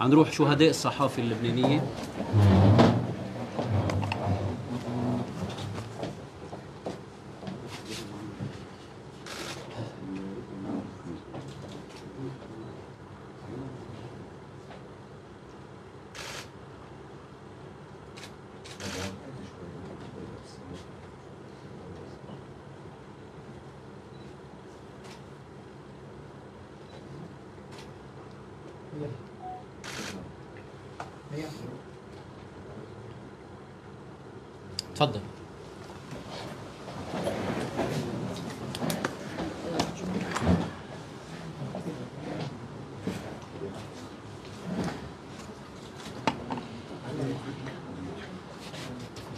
عن روح شهداء الصحافة اللبنانية تفضل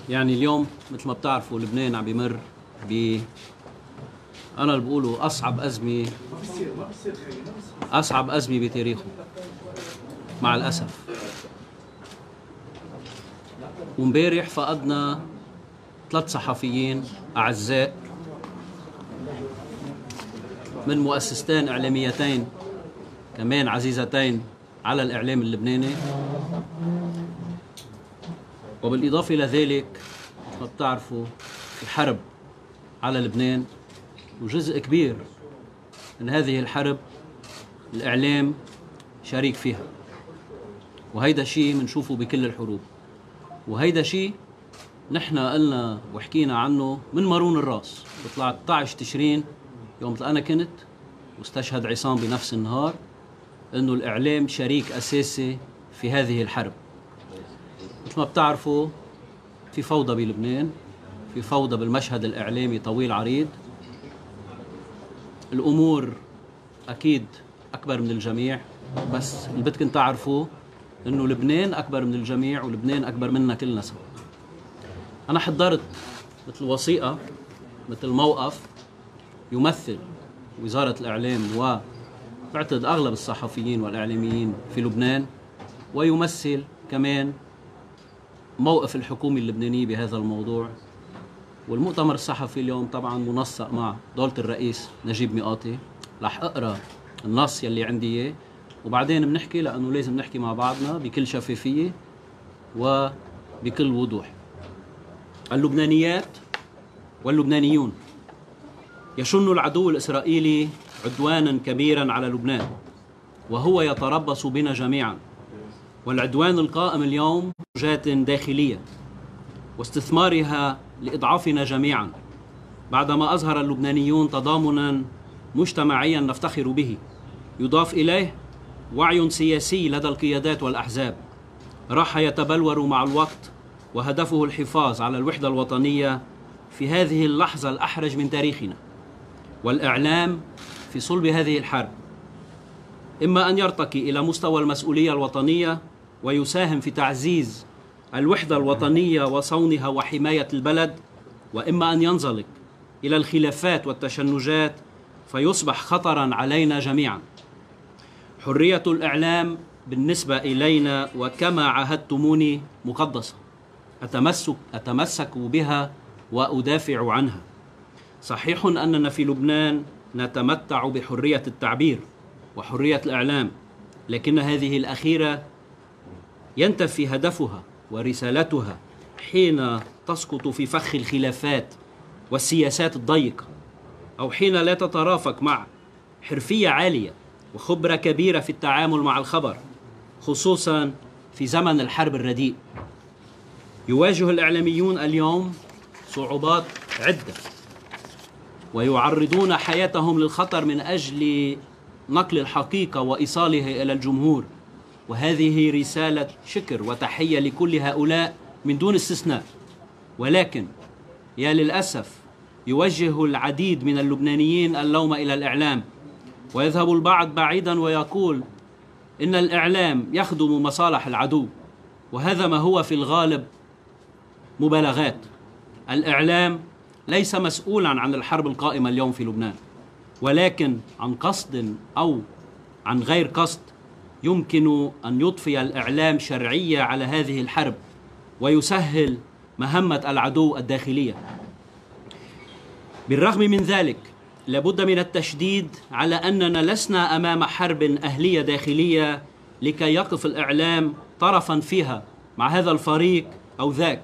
يعني اليوم مثل ما بتعرفوا لبنان عم بيمر ب أنا اللي بقوله أصعب ازمه أصعب أزمة بتاريخه مع الأسف. ومبارح فقدنا ثلاث صحفيين أعزاء من مؤسستين إعلاميتين كمان عزيزتين على الإعلام اللبناني. وبالإضافة إلى ذلك ما بتعرفوا في حرب على لبنان وجزء كبير من هذه الحرب الإعلام شريك فيها. وهيدا شيء بنشوفه بكل الحروب. وهيدا شيء نحن قلنا وحكينا عنه من مارون الراس. ب 13 تشرين يوم أنا كنت واستشهد عصام بنفس النهار إنه الإعلام شريك أساسي في هذه الحرب. ما بتعرفوا في فوضى بلبنان في فوضى بالمشهد الإعلامي طويل عريض. الأمور أكيد أكبر من الجميع بس اللي بدكم تعرفوه إنه لبنان أكبر من الجميع ولبنان أكبر منا كلنا سوا. أنا حضرت مثل وثيقة مثل موقف يمثل وزارة الإعلام و بعتقد أغلب الصحفيين والإعلاميين في لبنان ويمثل كمان موقف الحكومة اللبنانيه بهذا الموضوع. والمؤتمر الصحفي اليوم طبعا منسق مع دولة الرئيس نجيب ميقاتي رح أقرأ النص يلي عندي إياه وبعدين بنحكي لأنه لازم نحكي مع بعضنا بكل شفافية وبكل وضوح. اللبنانيات واللبنانيون يشن العدو الإسرائيلي عدوانا كبيرا على لبنان وهو يتربص بنا جميعا. والعدوان القائم اليوم موجات داخلية واستثمارها لإضعافنا جميعا بعدما أظهر اللبنانيون تضامنا مجتمعيا نفتخر به. يضاف إليه وعي سياسي لدى القيادات والأحزاب. راح يتبلور مع الوقت وهدفه الحفاظ على الوحدة الوطنية في هذه اللحظة الأحرج من تاريخنا. والإعلام في صلب هذه الحرب. إما أن يرتقي إلى مستوى المسؤولية الوطنية ويساهم في تعزيز الوحدة الوطنية وصونها وحماية البلد وإما أن ينزلق إلى الخلافات والتشنجات فيصبح خطرا علينا جميعا. حرية الإعلام بالنسبة إلينا وكما عاهدتموني مقدسة. اتمسك أتمسك بها وأدافع عنها. صحيح أننا في لبنان نتمتع بحرية التعبير وحرية الإعلام لكن هذه الأخيرة ينتفي هدفها ورسالتها حين تسقط في فخ الخلافات والسياسات الضيقة أو حين لا تترافق مع حرفية عالية وخبرة كبيرة في التعامل مع الخبر خصوصا في زمن الحرب الرديء. يواجه الإعلاميون اليوم صعوبات عدة ويعرضون حياتهم للخطر من أجل نقل الحقيقة وإيصالها إلى الجمهور. وهذه رسالة شكر وتحية لكل هؤلاء من دون استثناء. ولكن يا للأسف يوجه العديد من اللبنانيين اللوم إلى الإعلام ويذهب البعض بعيدا ويقول إن الإعلام يخدم مصالح العدو وهذا ما هو في الغالب مبالغات. الإعلام ليس مسؤولا عن الحرب القائمة اليوم في لبنان ولكن عن قصد أو عن غير قصد يمكن أن يضفي الإعلام شرعية على هذه الحرب ويسهل مهمة العدو الداخلية. بالرغم من ذلك لابد من التشديد على أننا لسنا أمام حرب أهلية داخلية لكي يقف الإعلام طرفا فيها مع هذا الفريق أو ذاك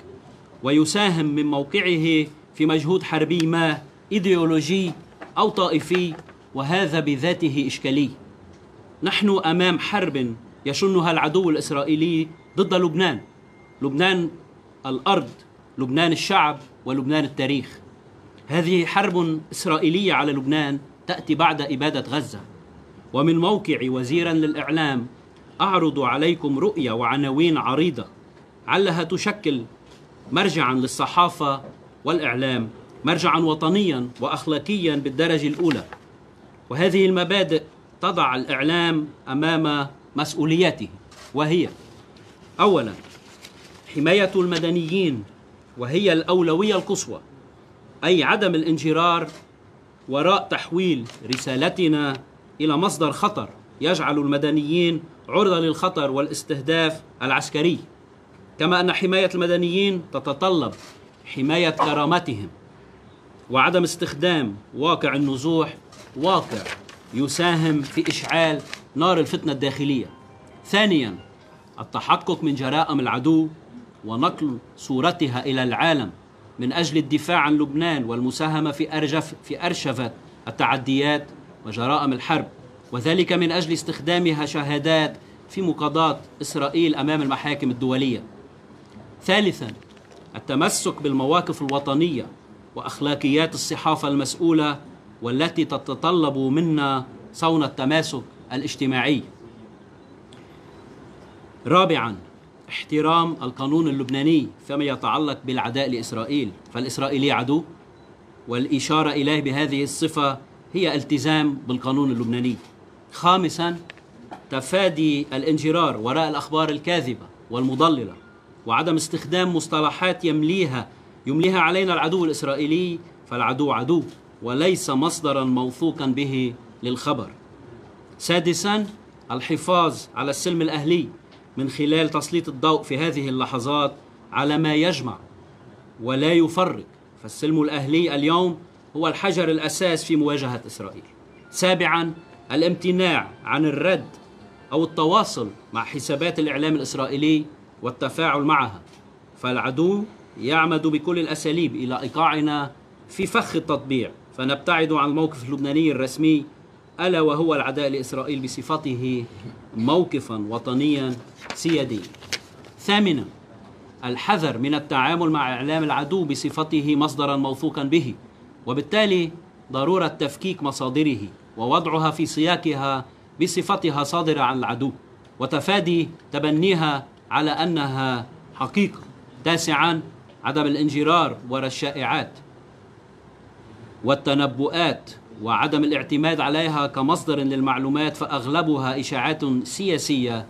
ويساهم من موقعه في مجهود حربي ما إيديولوجي أو طائفي وهذا بذاته إشكالي. نحن أمام حرب يشنها العدو الإسرائيلي ضد لبنان. لبنان الأرض لبنان الشعب ولبنان التاريخ. هذه حرب إسرائيلية على لبنان تأتي بعد إبادة غزة. ومن موقعي وزيرا للإعلام أعرض عليكم رؤية وعناوين عريضة علها تشكل مرجعا للصحافة والإعلام مرجعا وطنيا وأخلاقيا بالدرجة الأولى. وهذه المبادئ تضع الإعلام أمام مسؤولياته وهي أولا حماية المدنيين وهي الأولوية القصوى أي عدم الانجرار وراء تحويل رسالتنا إلى مصدر خطر يجعل المدنيين عرضة للخطر والاستهداف العسكري. كما أن حماية المدنيين تتطلب حماية كرامتهم وعدم استخدام واقع النزوح واقع يساهم في إشعال نار الفتنة الداخلية. ثانيا التحقق من جرائم العدو ونقل صورتها إلى العالم من أجل الدفاع عن لبنان والمساهمة في أرجف في أرشفة التعديات وجرائم الحرب وذلك من أجل استخدامها شهادات في مقاضاة إسرائيل أمام المحاكم الدولية. ثالثا التمسك بالمواقف الوطنية وأخلاقيات الصحافة المسؤولة والتي تتطلب منا صون التماسك الاجتماعي. رابعا احترام القانون اللبناني فيما يتعلق بالعداء لإسرائيل. فالإسرائيلي عدو والإشارة إليه بهذه الصفة هي التزام بالقانون اللبناني. خامسا تفادي الانجرار وراء الأخبار الكاذبة والمضللة وعدم استخدام مصطلحات يمليها يمليها علينا العدو الإسرائيلي فالعدو عدو. وليس مصدرا موثوقا به للخبر. سادسا الحفاظ على السلم الأهلي من خلال تسليط الضوء في هذه اللحظات على ما يجمع ولا يفرق. فالسلم الأهلي اليوم هو الحجر الأساس في مواجهة إسرائيل. سابعا الامتناع عن الرد أو التواصل مع حسابات الإعلام الإسرائيلي والتفاعل معها. فالعدو يعمد بكل الأساليب إلى إيقاعنا في فخ التطبيع. فنبتعد عن الموقف اللبناني الرسمي ألا وهو العداء لإسرائيل بصفته موقفا وطنيا سياديا. ثامنا الحذر من التعامل مع إعلام العدو بصفته مصدرا موثوقا به وبالتالي ضرورة تفكيك مصادره ووضعها في سياقها بصفتها صادرة عن العدو وتفادي تبنيها على أنها حقيقة تاسعا عدم الانجرار وراء الشائعات. والتنبؤات وعدم الاعتماد عليها كمصدر للمعلومات فأغلبها إشاعات سياسية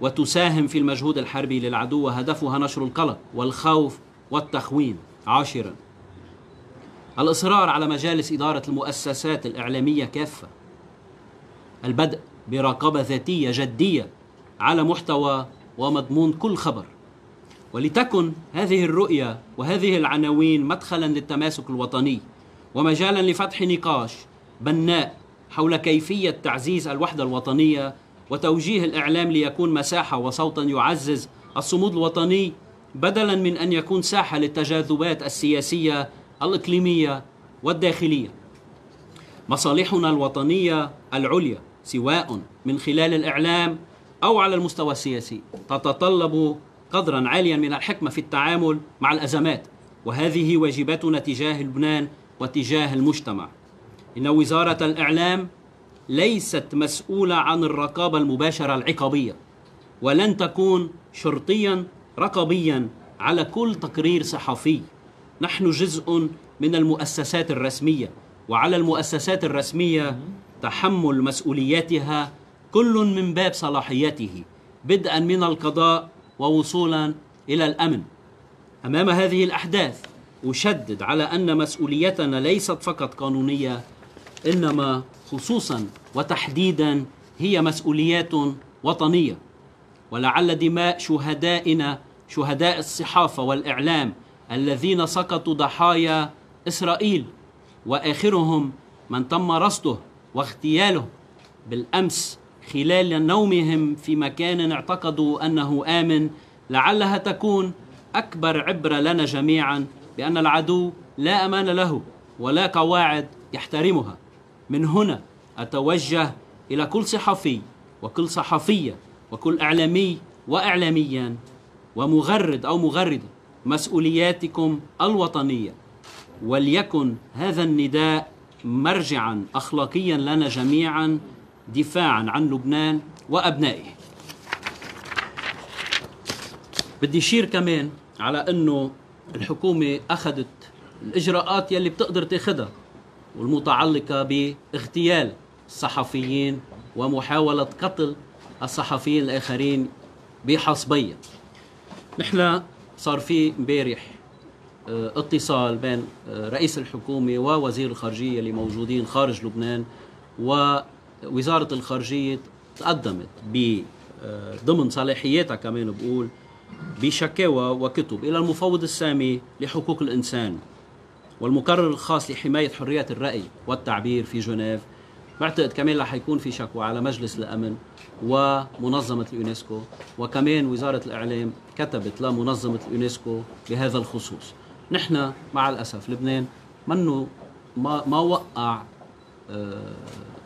وتساهم في المجهود الحربي للعدو وهدفها نشر القلق والخوف والتخوين. عاشرا. الإصرار على مجالس إدارة المؤسسات الإعلامية كافة. البدء برقابة ذاتية جدية على محتوى ومضمون كل خبر. ولتكن هذه الرؤية وهذه العناوين مدخلا للتماسك الوطني. ومجالا لفتح نقاش بناء حول كيفية تعزيز الوحدة الوطنية وتوجيه الإعلام ليكون مساحة وصوتا يعزز الصمود الوطني بدلا من أن يكون ساحة للتجاذبات السياسية الإقليمية والداخلية. مصالحنا الوطنية العليا سواء من خلال الإعلام أو على المستوى السياسي تتطلب قدرا عاليا من الحكمة في التعامل مع الأزمات وهذه واجباتنا تجاه لبنان وتجاه المجتمع. إن وزارة الإعلام ليست مسؤولة عن الرقابة المباشرة العقابية ولن تكون شرطيا رقابيا على كل تقرير صحفي. نحن جزء من المؤسسات الرسمية وعلى المؤسسات الرسمية تحمل مسؤولياتها كل من باب صلاحياته بدءا من القضاء ووصولا إلى الأمن. أمام هذه الأحداث أشدد على أن مسؤوليتنا ليست فقط قانونية إنما خصوصا وتحديدا هي مسؤوليات وطنية. ولعل دماء شهدائنا شهداء الصحافة والإعلام الذين سقطوا ضحايا إسرائيل وآخرهم من تم رصده واغتياله بالأمس خلال نومهم في مكان اعتقدوا أنه آمن. لعلها تكون أكبر عبرة لنا جميعا بأن العدو لا أمان له ولا قواعد يحترمها من هنا أتوجه إلى كل صحفي وكل صحفية وكل إعلامي واعلاميا ومغرد أو مغردة مسؤولياتكم الوطنية وليكن هذا النداء مرجعا اخلاقيا لنا جميعا دفاعا عن لبنان وأبنائه. بدي اشير كمان على إنه الحكومة أخذت الإجراءات يلي بتقدر تاخذها والمتعلقة باغتيال الصحفيين ومحاولة قتل الصحفيين الآخرين بحصبية. نحن صار في امبارح آه اتصال بين آه رئيس الحكومة ووزير الخارجية اللي موجودين خارج لبنان ووزارة الخارجية تقدمت آه ضمن صلاحياتها كمان بقول بشكاوى وكتب إلى المفوض السامي لحقوق الإنسان والمقرر الخاص لحماية حريات الرأي والتعبير في جنيف. بعتقد كمان رح يكون في شكوى على مجلس الأمن ومنظمة اليونسكو وكمان وزارة الإعلام كتبت لمنظمة اليونسكو بهذا الخصوص. نحن مع الأسف لبنان منه ما ما وقع آه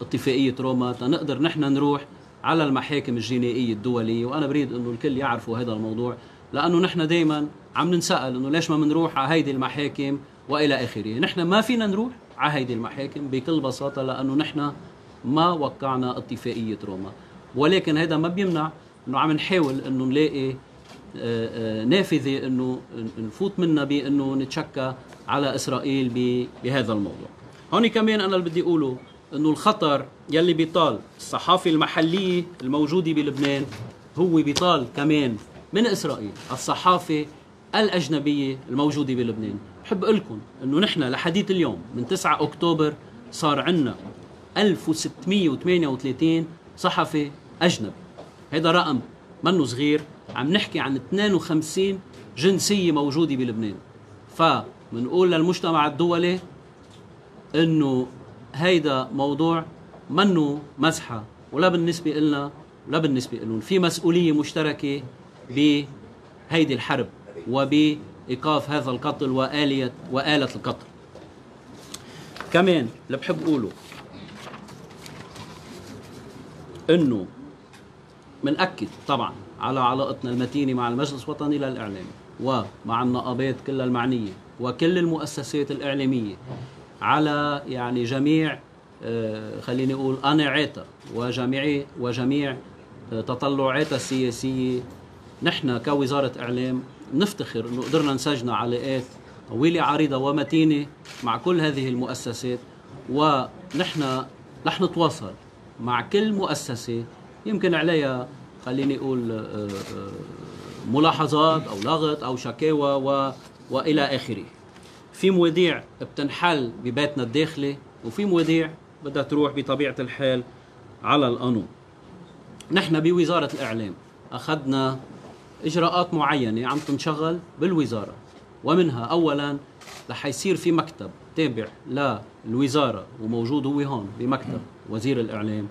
اتفاقية روما. تنقدر نحن نروح على المحاكم الجنائية الدولية وأنا بريد إنه الكل يعرفوا هذا الموضوع لأنه نحن دائما عم نسال إنه ليش ما بنروح على هيدي المحاكم وإلى آخره نحن ما فينا نروح على هيدي المحاكم بكل بساطة لأنه نحن ما وقعنا اتفاقية روما ولكن هذا ما بيمنع إنه عم نحاول إنه نلاقي نافذة إنه نفوت منها بإنه نتشكى على إسرائيل بهذا الموضوع. هون كمان أنا اللي بدي أقوله أنه الخطر يلي بيطال الصحافه المحليه الموجودة بلبنان هو بيطال كمان من إسرائيل الصحافة الأجنبية الموجودة بلبنان. بحب أقول لكم أنه نحن لحديث اليوم من 9 أكتوبر صار عندنا 1638 صحفي أجنبي. هذا رقم منه صغير عم نحكي عن 52 جنسية موجودة بلبنان. فبنقول للمجتمع الدولي إنه هيدا موضوع منه مزحه ولا بالنسبة لنا ولا بالنسبة لهم، في مسؤولية مشتركة بهيدي الحرب وبإيقاف هذا القتل واليه وآلة القتل. كمان اللي بحب أقوله إنه منأكد طبعا على علاقتنا المتينة مع المجلس الوطني للإعلام ومع النقابات كلها المعنية وكل المؤسسات الإعلامية على يعني جميع آه خليني أقول قناعاتها وجميع وجميع آه تطلعاتها السياسية. نحن كوزارة إعلام نفتخر أنه قدرنا نسجن علاقات طويلة عريضة ومتينة مع كل هذه المؤسسات. ونحن رح نتواصل مع كل مؤسسة. يمكن عليها خليني أقول ملاحظات أو لغط أو شكاوى و... وإلى آخره. في مواضيع بتنحل ببيتنا الداخلي وفي مواضيع بدها تروح بطبيعة الحال على القانون. نحن بوزارة الإعلام أخذنا إجراءات معينة عم تنشغل بالوزارة ومنها اولا رح يصير في مكتب تابع للوزارة وموجود هو هون بمكتب وزير الإعلام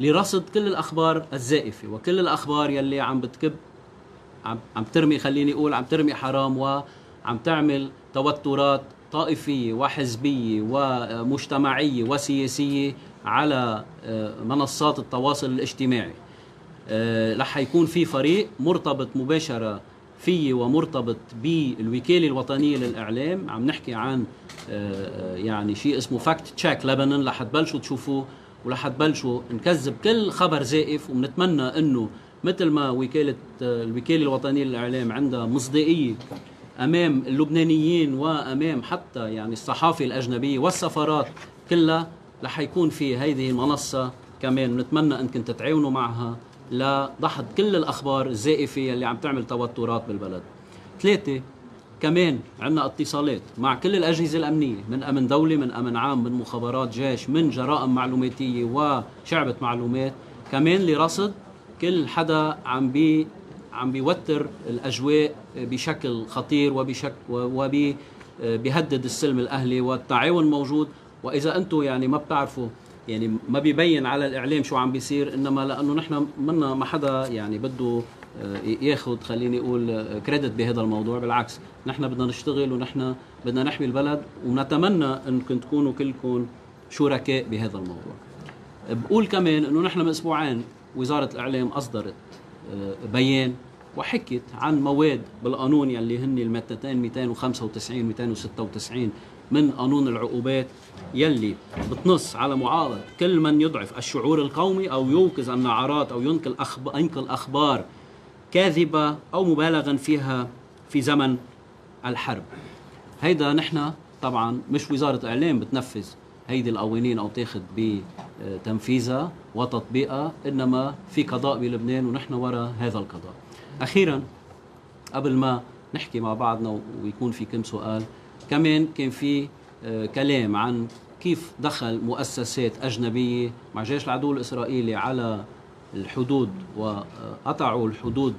لرصد كل الأخبار الزائفة وكل الأخبار يلي عم بتكب عم عم ترمي خليني أقول عم ترمي حرام وعم تعمل توترات طائفية وحزبية ومجتمعية وسياسية على منصات التواصل الاجتماعي. رح يكون في فريق مرتبط مباشرة في ومرتبط بالوكالة الوطنية للإعلام. عم نحكي عن يعني شيء اسمه فاكت تشيك لبنان. رح تبلشوا تشوفوه ورح تبلشوا نكذب كل خبر زائف وبنتمنى إنه مثل ما وكالة الوكالة الوطنية للإعلام عندها مصداقية أمام اللبنانيين وأمام حتى يعني الصحافة الأجنبية والسفارات كلها رح يكون في هذه المنصة كمان بنتمنى انكم تتعاونوا معها لضحض كل الأخبار الزائفة اللي عم تعمل توترات بالبلد. ثلاثة كمان عندنا اتصالات مع كل الأجهزة الأمنية من أمن دولي من أمن عام من مخابرات جيش من جرائم معلوماتية وشعبة معلومات كمان لرصد كل حدا عم بي عم بيوتر الأجواء بشكل خطير وبشكل وبي بيهدد السلم الأهلي والتعاون موجود. وإذا أنتم يعني ما بتعرفوا يعني ما بيبين على الإعلام شو عم بيصير إنما لأنه نحن منا ما حدا يعني بده آه، ياخذ خليني أقول كريدت بهذا الموضوع. بالعكس نحن بدنا نشتغل ونحن بدنا نحمي البلد ونتمنى انكم تكونوا كلكم شركاء بهذا الموضوع. بقول كمان إنه نحن من أسبوعين وزارة الإعلام أصدرت آه، بيان وحكت عن مواد بالقانون يلي هن المادتين 295 296 من قانون العقوبات يلي بتنص على معارض كل من يضعف الشعور القومي أو يوقظ النعرات أو ينقل أخبار ينقل أخبار كاذبة أو مبالغا فيها في زمن الحرب. هيدا نحن طبعا مش وزارة اعلام بتنفذ هيدي القوانين أو تاخذ بتنفيذها وتطبيقها إنما في قضاء بلبنان ونحن وراء هذا القضاء. أخيرا قبل ما نحكي مع بعضنا ويكون في كم سؤال كمان كان في آه، كلام عن كيف دخل مؤسسات أجنبية مع جيش العدو الإسرائيلي على الحدود وقطعوا الحدود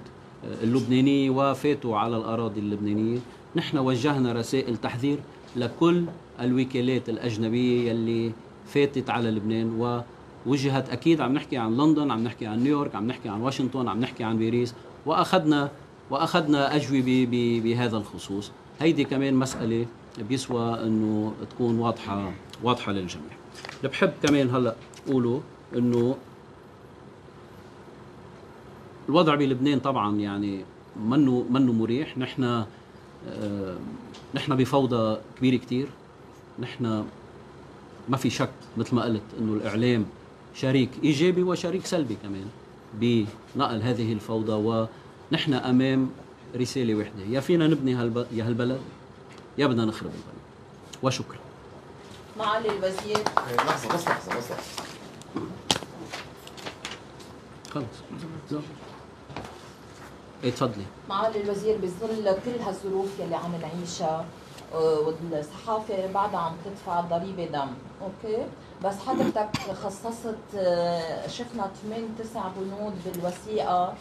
آه، اللبنانية وفاتوا على الأراضي اللبنانية. نحن وجهنا رسائل تحذير لكل الوكالات الأجنبية يلي فاتت على لبنان ووجهت أكيد. عم نحكي عن لندن عم نحكي عن نيويورك عم نحكي عن واشنطن عم نحكي عن باريس. وأخذنا وأخذنا أجوبة بهذا الخصوص. هيدي كمان مسألة بيسوى إنه تكون واضحه واضحة للجميع. اللي بحب كمان هلأ أقوله إنه الوضع بلبنان طبعا يعني منه منه مريح. نحن آه نحن بفوضى كبيرة كثير نحن ما في شك مثل ما قلت إنه الإعلام شريك إيجابي وشريك سلبي كمان. بنقل هذه الفوضى ونحن أمام رسالة واحدة يا فينا نبني يا هالبلد يا بدنا نخرب البلد. وشكرا. معالي الوزير. إيه، لحظة بس لحظة بس لحظة. خلص. إيه تفضلي. معالي الوزير بظل كل هالظروف يلي عم نعيشها. والصحافة بعدها عم تدفع ضريبة دم أوكي؟ بس حضرتك خصصت آه، شفنا ثمان تسع بنود بالوثيقة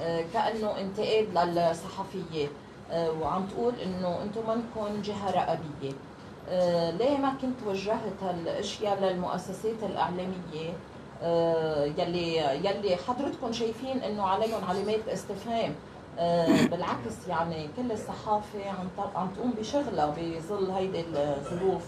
آه، كأنه انتقاد للصحفية وعم تقول إنه أنتم منكم جهة رقابيه ليه ما كنت وجهت هالأشياء للمؤسسات الإعلامية؟ يلي يلي حضرتكم شايفين إنه عليهم علامات استفهام. آه، بالعكس يعني كل الصحافة عم عم تقوم بشغلها بظل هيدي الظروف.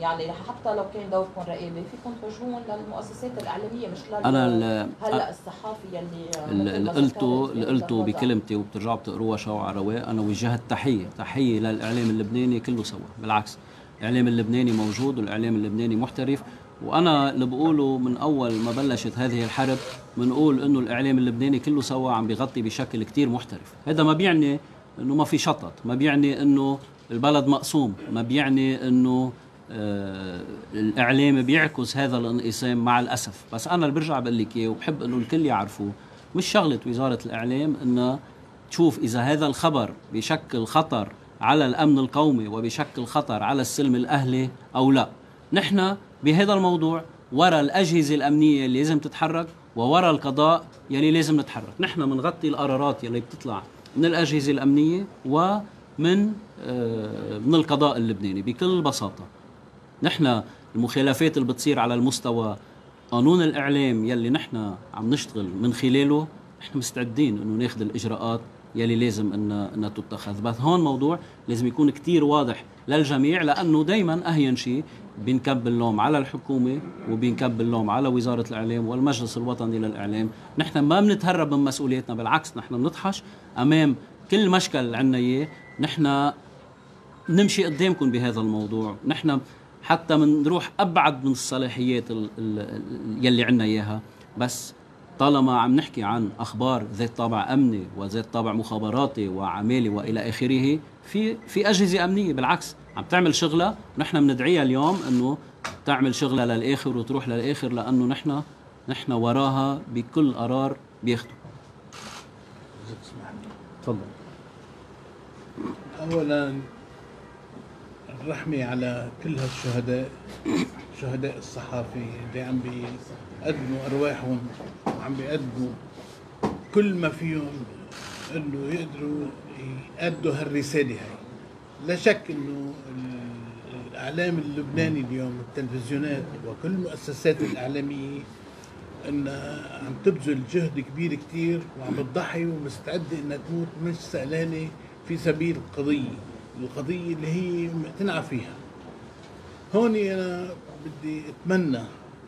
يعني حتى لو كان دوركم رقابه فيكم توجهون للمؤسسات الإعلامية مش لل أنا هلأ الصحافي يلي اللي قلته اللي قلته بكلمتي وبترجعوا بتقروها شو على رواق أنا وجهت تحيه تحية للإعلام اللبناني كله سوا. بالعكس الإعلام اللبناني موجود والإعلام اللبناني محترف. وأنا اللي بقوله من أول ما بلشت هذه الحرب بنقول إنه الإعلام اللبناني كله سوا عم بيغطي بشكل كتير محترف. هذا ما بيعني إنه ما في شطط ما بيعني إنه البلد مقسوم ما بيعني إنه آه الإعلام بيعكس هذا الانقسام مع الأسف. بس أنا اللي برجع بقول لك إياه وبحب إنه الكل يعرفوه مش شغلة وزارة الإعلام إنها تشوف إذا هذا الخبر بشكل خطر على الأمن القومي وبشكل خطر على السلم الأهلي أو لا. نحن بهذا الموضوع وراء الأجهزة الأمنية اللي لازم تتحرك ووراء القضاء يلي لازم نتحرك. نحن بنغطي القرارات يلي بتطلع من الأجهزة الأمنية ومن آه، من القضاء اللبناني بكل بساطة. نحن المخالفات اللي بتصير على المستوى قانون الإعلام يلي نحن عم نشتغل من خلاله نحن مستعدين إنه ناخذ الإجراءات يلي لازم انها إنها تتخذ. بس هون موضوع لازم يكون كتير واضح للجميع لأنه دائما أهين شيء بنكب اللوم على الحكومة وبنكب اللوم على وزارة الإعلام والمجلس الوطني للإعلام. نحن ما بنتهرب من مسؤوليتنا بالعكس نحن بنطحش أمام كل مشكل عنا إياه. نحن نمشي قدامكم بهذا الموضوع. نحن حتى بنروح أبعد من الصلاحيات يلي عنا إياها. بس طالما عم نحكي عن أخبار ذات طابع أمني وذات طابع مخابراتي وعمالي وإلى آخره في في أجهزة أمنية. بالعكس عم تعمل شغلها ونحن بندعيها اليوم إنه تعمل شغلها للآخر وتروح للآخر لأنه نحن نحن وراها بكل قرار بياخده. تفضل. اولا الرحمة على كل هالشهداء شهداء الصحافه اللي عم بيقدموا أرواحهم وعم بيقدموا كل ما فيهم إنه يقدروا يأدوا هالرسالة هاي. لا شك إنه الإعلام اللبناني اليوم التلفزيونات وكل المؤسسات الإعلامية انها عم تبذل جهد كبير كتير وعم بتضحي ومستعدة إنها تموت مش سألانه في سبيل القضية القضية اللي هي مقتنعه فيها. هون أنا بدي أتمنى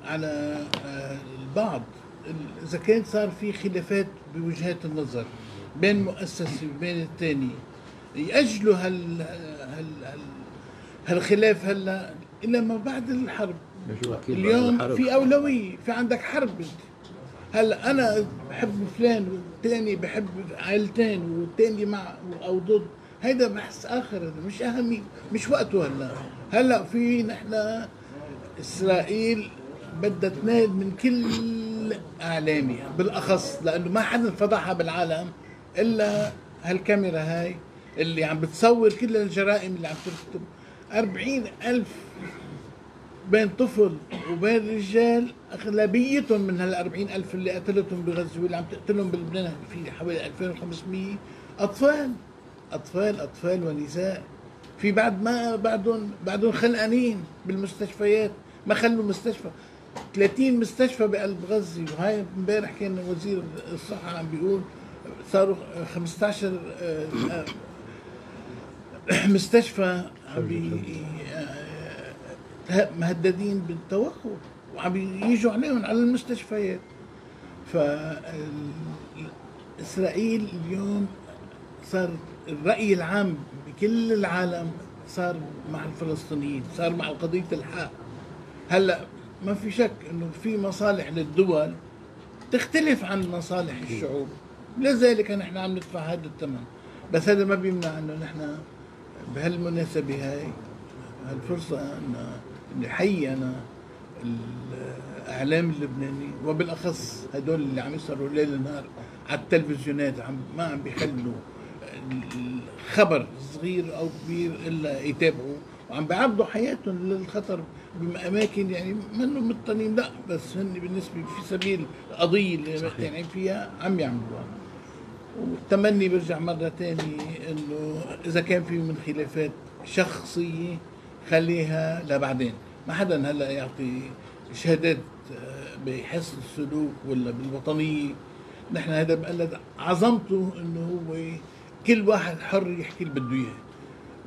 على آه، البعض ال- إذا كان صار في خلافات بوجهات النظر بين مؤسسة وبين الثاني ياجلوا هال هال هال هالخلاف هلا إلى ما بعد الحرب. اليوم الحرب. في أولوية في عندك حرب هلا أنا بحب فلان والثاني بحب عائلتين والثاني مع أو ضد. هيدا بحث آخر هذا مش اهمي مش وقته هلا. هلا في نحن إسرائيل بدها تنال من كل اعلامي بالأخص لأنه ما حدا فضحها بالعالم إلا هالكاميرا هاي. اللي عم بتصور كل الجرائم اللي عم ترتكب أربعين ألف بين طفل وبين رجال أغلبيتهم من هال 40 ألف اللي قتلتهم بغزة واللي عم تقتلهم بلبنان في حوالي 2500 أطفال أطفال أطفال ونساء. في بعد ما بعدهم بعدهم خلقانين بالمستشفيات. ما خلوا مستشفى. 30 مستشفى بقلب غزة. وهاي امبارح كان وزير الصحة عم بيقول صاروا 15 آه، آه، مستشفى عم آه، مهددين بالتوقف وعم يجوا عليهم على المستشفيات. ف اسرائيل اليوم صار الرأي العام بكل العالم صار مع الفلسطينيين صار مع قضية الحق. هلأ ما في شك إنه في مصالح للدول تختلف عن مصالح الشعوب. لذلك نحن عم ندفع هذا الثمن. بس هذا ما بيمنع إنه نحن بهالمناسبة هاي هالفرصة أن نحيي أنا الإعلام اللبناني وبالأخص هدول اللي عم يسهروا ليل نهار على التلفزيونات عم ما عم بيخلوا الخبر صغير أو كبير إلا يتابعوا وعم بيعرضوا حياتهم للخطر بأماكن يعني منه مطلين لا بس هن بالنسبة في سبيل القضية اللي مقتنعين فيها عم يعملوها. والتمني برجع مرة تاني إنه إذا كان في من خلافات شخصية خليها لبعدين. ما حدا هلأ يعطي شهادات آه، بحسن السلوك ولا بالوطنية. نحن هذا بقلد عظمته إنه هو كل واحد حر يحكي اللي بده إياه.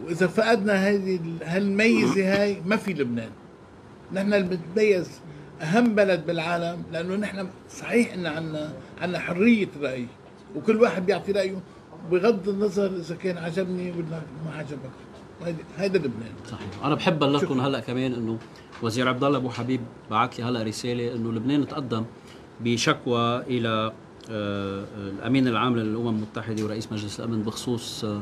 وإذا فقدنا هذه ال- هالميزة هاي ما في لبنان. نحن اللي بنتميز أهم بلد بالعالم لأنه نحن صحيح إن عنا عنا حرية رأي. وكل واحد بيعطي رأيه بغض النظر إذا كان عجبني ولا ما عجبك. هيدا- لبنان. صحيح. أنا بحب بلغكم هلأ كمان إنه وزير عبد الله أبو حبيب بعث لي هلأ رسالة إنه لبنان تقدم بشكوى إلى آه، الأمين العام للأمم المتحدة ورئيس مجلس الأمن بخصوص آه،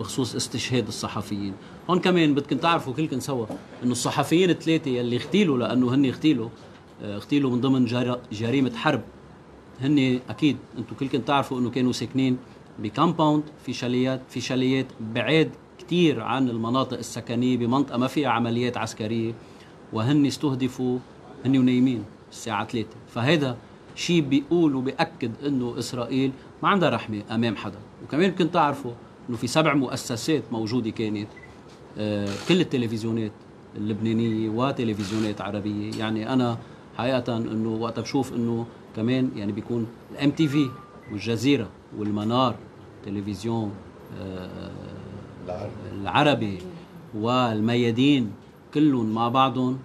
بخصوص استشهاد الصحفيين. هون كمان بدكم تعرفوا كلكم سوا إنه الصحفيين الثلاثة يلي اغتيلوا لأنه هن اغتيلوا آه، اغتيلوا من ضمن جر- جريمة حرب هن أكيد أنتم كلكم تعرفوا إنه كانوا ساكنين بكامباوند في شاليات في شاليات بعيد كثير عن المناطق السكنية بمنطقة ما فيها عمليات عسكرية. وهن استهدفوا هن ونايمين الساعة 3 فهذا شيء بيقول وبيأكد إنه إسرائيل ما عندها رحمة أمام حدا. وكمان كنت تعرفوا إنه في سبع مؤسسات موجودة كانت آه، كل التلفزيونات اللبنانية وتلفزيونات عربية. يعني أنا حقيقة إنه وقت بشوف إنه كمان يعني بيكون الام تي في والجزيرة والمنار تلفزيون آه، العربي. والميادين كلهم مع بعضهم.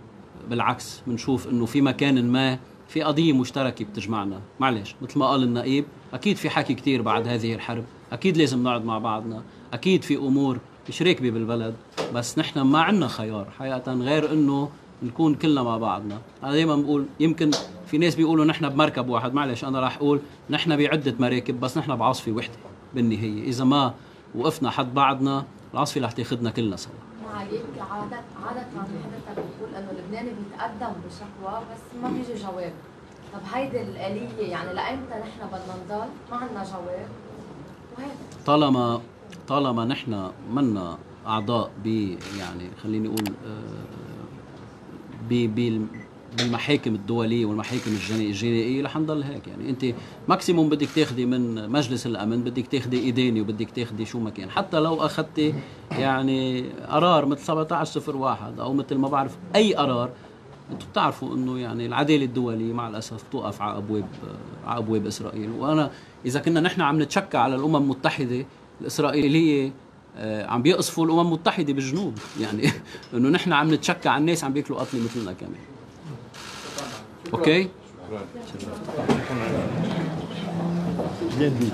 بالعكس بنشوف إنه في مكان ما في قضية مشتركة بتجمعنا. معلش مثل ما قال النقيب أكيد في حكي كتير بعد هذه الحرب. أكيد لازم نقعد مع بعضنا. أكيد في أمور مش راكبة بالبلد. بس نحن ما عنا خيار حقيقة غير أنه نكون كلنا مع بعضنا. أنا دايما بقول يمكن في ناس بيقولوا نحن بمركب واحد معلش أنا راح أقول نحن بعدة مراكب بس نحن بعاصفة وحدة بالنهاية. إذا ما وقفنا حد بعضنا العاصفة رح تاخذنا كلنا سوا. عليك عادة عادة حضرتك بتقول إنه اللبناني بيتقدم بشكوى بس ما بيجي جواب. طب هيدي الآلية يعني لأيمتى نحن بدنا نضل ما عندنا جواب؟ وهيك. طالما طالما نحن منا أعضاء ب يعني خليني أقول آه، بالمحاكم الدولية والمحاكم الجنا- الجنائية رح نضل هيك. يعني أنت ماكسيموم بدك تاخذي من مجلس الأمن بدك تاخذي إدانة وبدك تاخذي شو ما كان. حتى لو أخذتي يعني قرار مثل 1701 أو مثل ما بعرف أي قرار أنتم بتعرفوا إنه يعني العدالة الدولية مع الأسف توقف على أبواب على أبواب إسرائيل. وأنا إذا كنا نحن عم نتشكى على الأمم المتحدة الإسرائيلية عم بيقصفوا الامم المتحده بالجنوب يعني انه نحن عم نتشكى على الناس عم بياكلوا قتله مثلنا كمان أوكي جديد